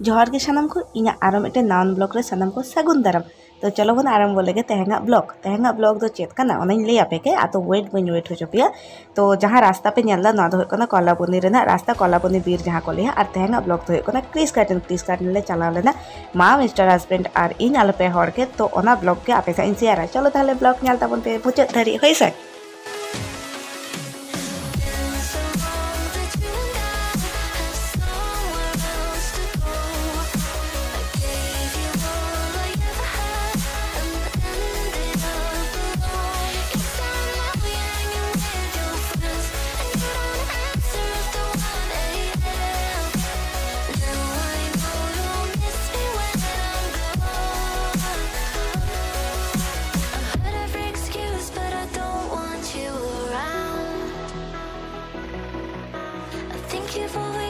जोहर के सामान को इन आरो मिट्टे नान ब्लॉग रे सामान को सगुन दाराम तो चलो बन आराम बोले तेहंगा ब्लॉग तेहंगा ब्लॉग दो चेत करना उन्हें ले आपे के, आ तो वेट बन वेट हो चुपिया तो जहाँ रास्ता पे ना कना कलाबुनी रास्ता कलाबुनी बीर जहाँ को लिया, और तेहंगा ब्लॉग दो कना क्रिस गार्डन क्रिस गार्डन ले चला लेना। मा मिस्टर हस्बैंड और इन आलपे तो ब्लॉग के आपे सा इन शेयर चलो नेल ताबन पे मुचाद धारी होइसा give away